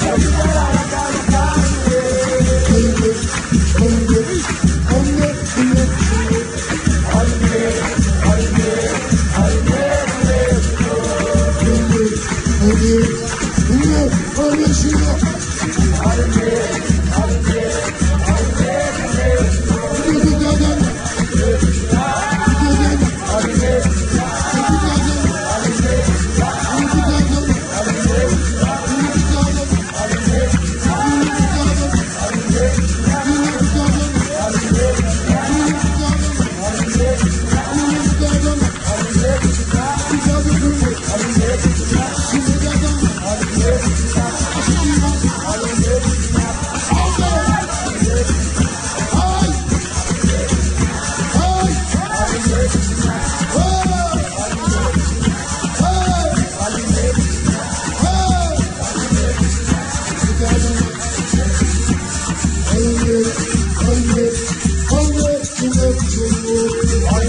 Hadi be, hadi be, hadi be. Hadi